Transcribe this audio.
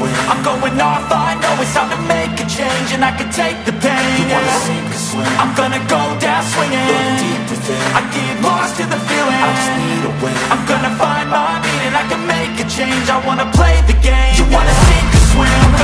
I'm going off, I know it's time to make a change And I can take the pain You wanna sink? I'm gonna go down swinging. Deep I get lost in the feeling. I just need a win. I'm gonna find my meaning I can make a change I wanna play the game. You wanna sink or swim?